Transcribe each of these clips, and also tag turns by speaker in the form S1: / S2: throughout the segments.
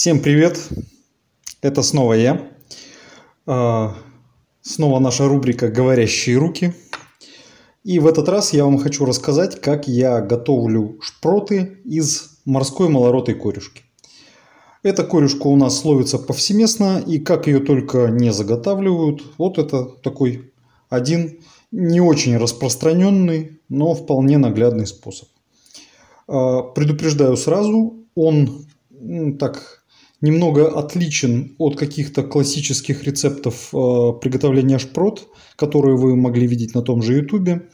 S1: Всем привет! Это снова я. А, снова наша рубрика «Говорящие руки». И в этот раз я вам хочу рассказать, как я готовлю шпроты из морской малоротой корюшки. Эта корюшка у нас ловится повсеместно, и как ее только не заготавливают, вот это такой один не очень распространенный, но вполне наглядный способ. А, предупреждаю сразу, он так немного отличен от каких-то классических рецептов а, приготовления шпрот, которые вы могли видеть на том же ютубе.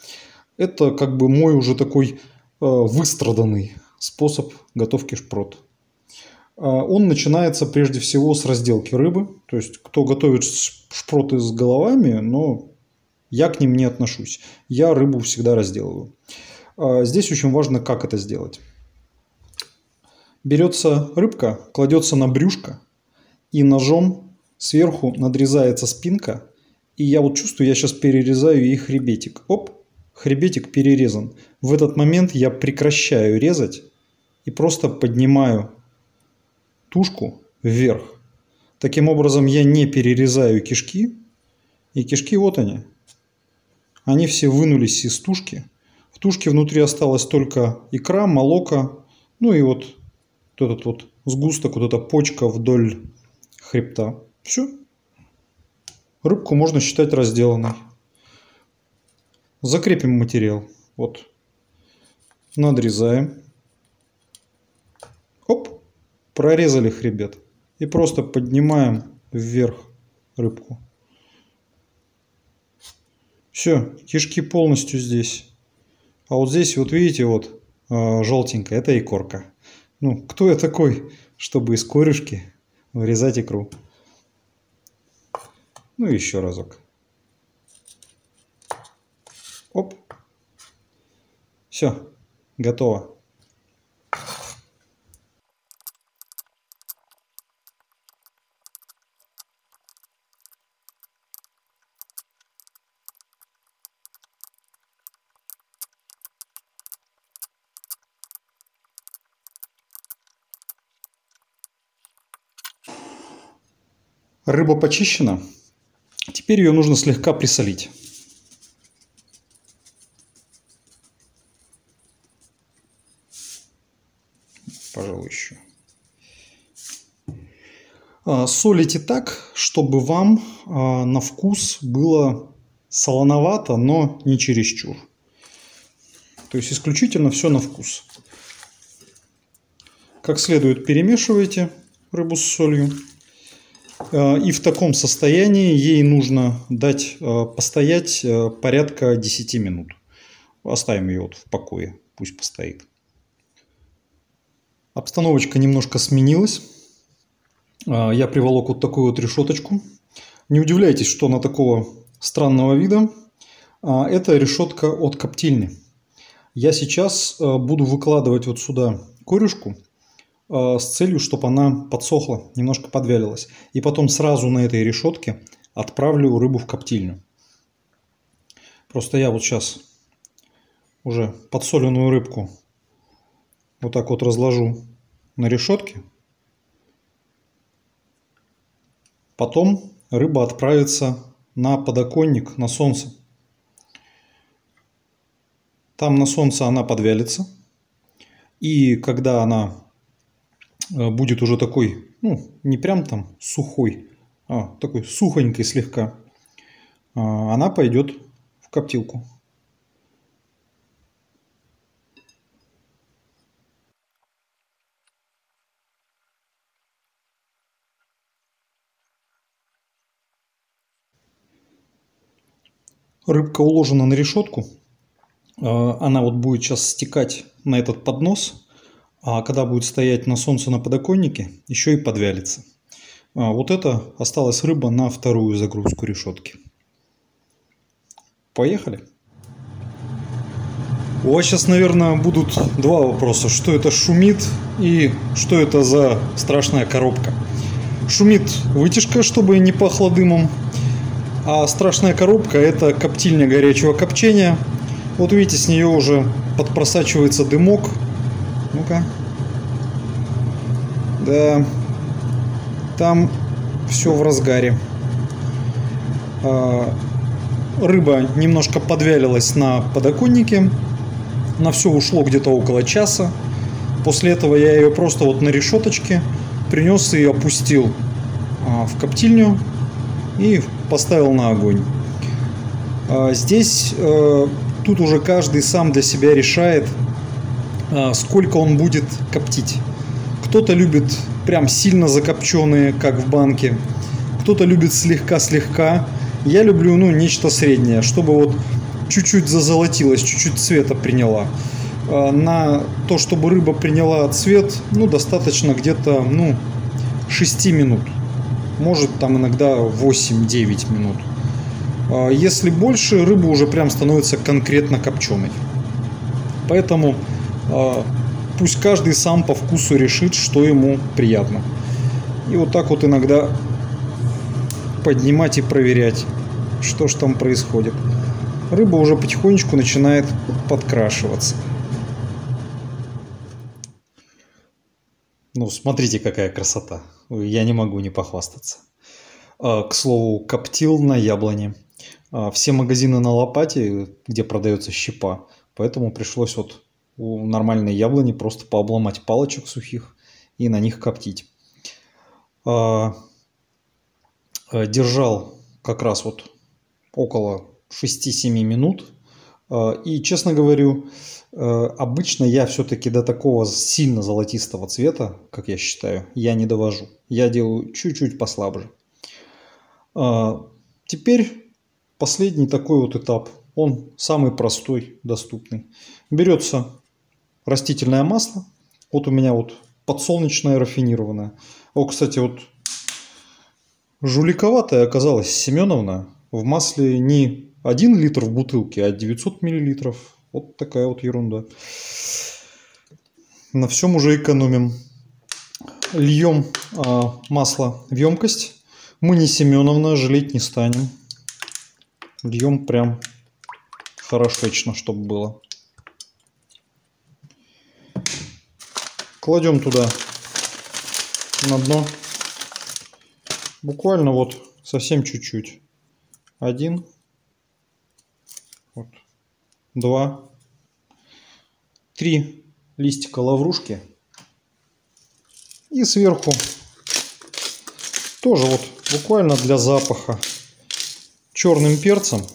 S1: Это как бы мой уже такой а, выстраданный способ готовки шпрот. Он начинается прежде всего с разделки рыбы. То есть, кто готовит шпроты с головами, но я к ним не отношусь. Я рыбу всегда разделываю. Здесь очень важно, как это сделать. Берется рыбка, кладется на брюшко, и ножом сверху надрезается спинка, и я вот чувствую, я сейчас перерезаю ей хребетик. Оп, хребетик перерезан. В этот момент я прекращаю резать и просто поднимаю тушку вверх. Таким образом я не перерезаю кишки, и кишки вот они. Они все вынулись из тушки. В тушке внутри осталась только икра, молока, ну и вот вот этот вот сгусток, вот эта почка вдоль хребта. Все. Рыбку можно считать разделанной. Закрепим материал. Вот. Надрезаем. Оп. Прорезали хребет. И просто поднимаем вверх рыбку. Все, кишки полностью здесь. А вот здесь, вот видите, вот а, желтенькая, это икорка. Ну, кто я такой, чтобы из корешки вырезать икру? Ну, еще разок. Оп. Все, готово. Рыба почищена. Теперь ее нужно слегка присолить. Пожалуй, еще. А, солите так, чтобы вам а, на вкус было солоновато, но не чересчур. То есть исключительно все на вкус. Как следует перемешивайте рыбу с солью. Э, и в таком состоянии ей нужно дать э, постоять э, порядка 10 минут. Оставим ее вот в покое, пусть постоит. Обстановочка немножко сменилась. Я приволок вот такую вот решеточку. Не удивляйтесь, что она такого странного вида. Это решетка от коптильни. Я сейчас буду выкладывать вот сюда корюшку с целью, чтобы она подсохла, немножко подвялилась. И потом сразу на этой решетке отправлю рыбу в коптильню. Просто я вот сейчас уже подсоленную рыбку вот так вот разложу на решетке. Потом рыба отправится на подоконник, на солнце. Там на солнце она подвялится. И когда она Э, будет уже такой, ну, не прям там сухой, а такой сухонькой слегка, а, она пойдет в коптилку. Рыбка уложена на решетку. А, она вот будет сейчас стекать на этот поднос а когда будет стоять на солнце на подоконнике, еще и подвялится. А вот это осталась рыба на вторую загрузку решетки. Поехали. У вас сейчас, наверное, будут два вопроса. Что это шумит и что это за страшная коробка. Шумит вытяжка, чтобы не пахло дымом. А страшная коробка – это коптильня горячего копчения. Вот видите, с нее уже подпросачивается дымок, ну-ка. Да. Там все в разгаре. А, рыба немножко подвялилась на подоконнике. На все ушло где-то около часа. После этого я ее просто вот на решеточке принес и опустил а, в коптильню и поставил на огонь. А, здесь э, тут уже каждый сам для себя решает, сколько он будет коптить. Кто-то любит прям сильно закопченные, как в банке. Кто-то любит слегка-слегка. Я люблю, ну, нечто среднее, чтобы вот чуть-чуть зазолотилась, чуть-чуть цвета приняла. А, на то, чтобы рыба приняла цвет, ну, достаточно где-то, ну, 6 минут. Может, там иногда 8-9 минут. А, если больше, рыба уже прям становится конкретно копченой. Поэтому а, пусть каждый сам по вкусу решит, что ему приятно. И вот так вот иногда поднимать и проверять, что ж там происходит. Рыба уже потихонечку начинает подкрашиваться. Ну, смотрите, какая красота. Я не могу не похвастаться. А, к слову, коптил на яблоне. А, все магазины на лопате, где продается щепа, поэтому пришлось вот у нормальной яблони просто пообломать палочек сухих и на них коптить. А, а, держал как раз вот около 6-7 минут. А, и, честно говорю, обычно я все-таки до такого сильно золотистого цвета, как я считаю, я не довожу. Я делаю чуть-чуть послабже. Теперь последний такой вот этап. Он самый простой, доступный. Берется растительное масло. Вот у меня вот подсолнечное рафинированное. О, кстати, вот жуликоватая оказалась Семеновна. В масле не 1 литр в бутылке, а 900 миллилитров. Вот такая вот ерунда. На всем уже экономим. Льем а, масло в емкость. Мы не Семеновна, жалеть не станем. Льем прям хорошечно, чтобы было. Кладем туда на дно буквально вот совсем чуть-чуть. Один, вот, два, три листика лаврушки. И сверху тоже вот буквально для запаха черным перцем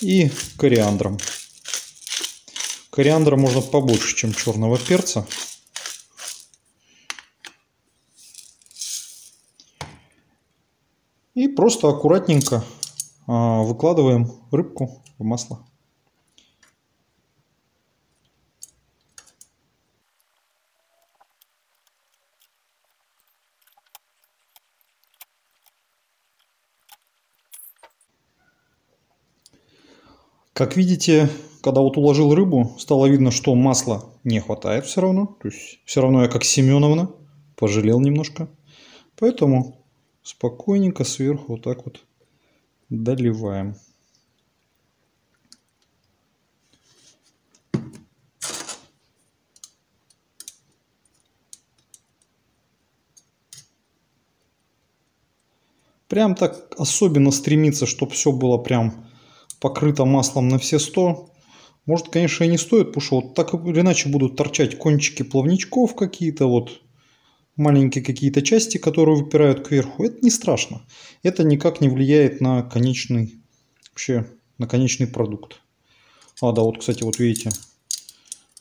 S1: и кориандром. Кориандра можно побольше, чем черного перца. И просто аккуратненько а, выкладываем рыбку в масло. Как видите, когда вот уложил рыбу, стало видно, что масла не хватает все равно. То есть все равно я как Семеновна пожалел немножко. Поэтому спокойненько сверху вот так вот доливаем. Прям так особенно стремиться, чтобы все было прям покрыто маслом на все 100. Может, конечно, и не стоит, потому что вот так или иначе будут торчать кончики плавничков какие-то, вот маленькие какие-то части, которые выпирают кверху. Это не страшно. Это никак не влияет на конечный, вообще, на конечный продукт. А, да, вот, кстати, вот видите,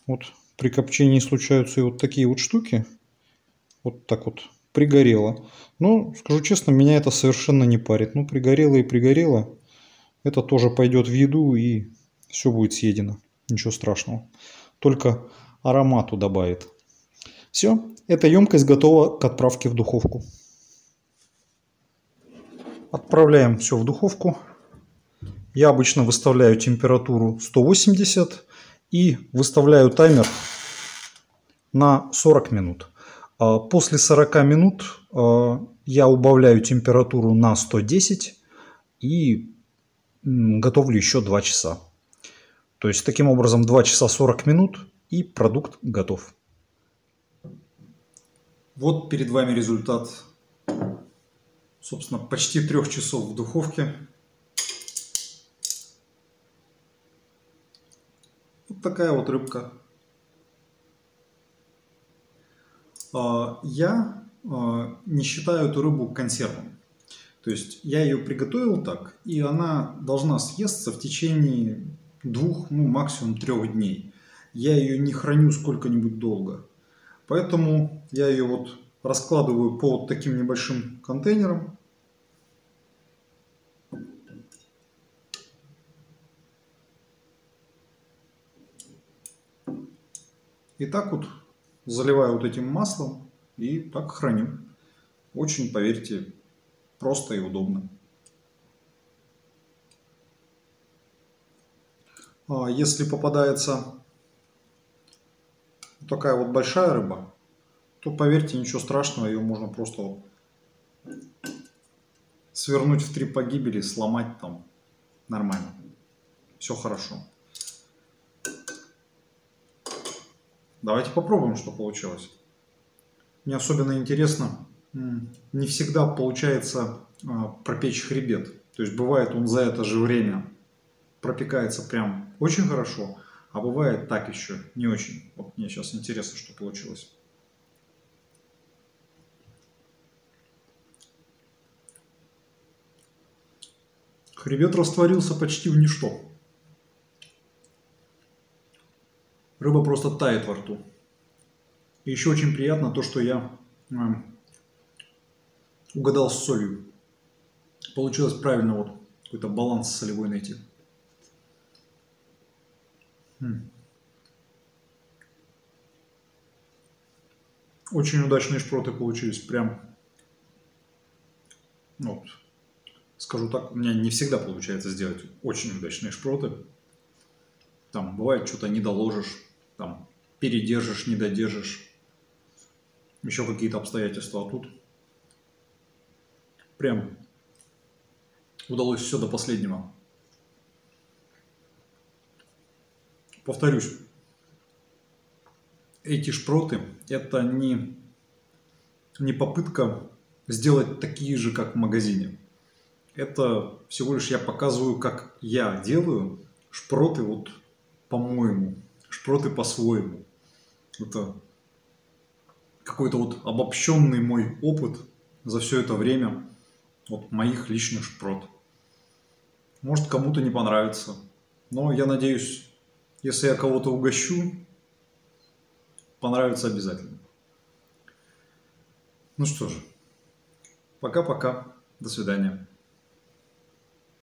S1: вот при копчении случаются и вот такие вот штуки. Вот так вот пригорело. Но, скажу честно, меня это совершенно не парит. Ну, пригорело и пригорело. Это тоже пойдет в еду и все будет съедено. Ничего страшного. Только аромату добавит. Все, эта емкость готова к отправке в духовку. Отправляем все в духовку. Я обычно выставляю температуру 180 и выставляю таймер на 40 минут. А после 40 минут а, я убавляю температуру на 110 и готовлю еще 2 часа. То есть таким образом 2 часа 40 минут и продукт готов. Вот перед вами результат, собственно, почти трех часов в духовке. Вот такая вот рыбка. А, я а, не считаю эту рыбу консервом. То есть я ее приготовил так, и она должна съесться в течение двух, ну максимум трех дней. Я ее не храню сколько-нибудь долго. Поэтому я ее вот раскладываю по вот таким небольшим контейнерам. И так вот заливаю вот этим маслом и так храню. Очень, поверьте, просто и удобно. Если попадается такая вот большая рыба, то поверьте, ничего страшного, ее можно просто вот свернуть в три погибели, сломать там нормально. Все хорошо. Давайте попробуем, что получилось. Мне особенно интересно, не всегда получается а, пропечь хребет. То есть бывает он за это же время пропекается прям очень хорошо, а бывает так еще не очень. Вот мне сейчас интересно, что получилось. Хребет растворился почти в ничто. Рыба просто тает во рту. И еще очень приятно то, что я э, угадал с солью. Получилось правильно вот какой-то баланс солевой найти. Хм. Очень удачные шпроты получились, прям, ну вот, скажу так, у меня не всегда получается сделать очень удачные шпроты. Там бывает что-то не доложишь, там передержишь, не додержишь, еще какие-то обстоятельства, а тут прям удалось все до последнего. Повторюсь, эти шпроты – это не, не попытка сделать такие же, как в магазине. Это всего лишь я показываю, как я делаю шпроты вот по-моему, шпроты по-своему. Это какой-то вот обобщенный мой опыт за все это время вот моих личных шпрот. Может кому-то не понравится, но я надеюсь, если я кого-то угощу, понравится обязательно. Ну что же, пока-пока, до свидания.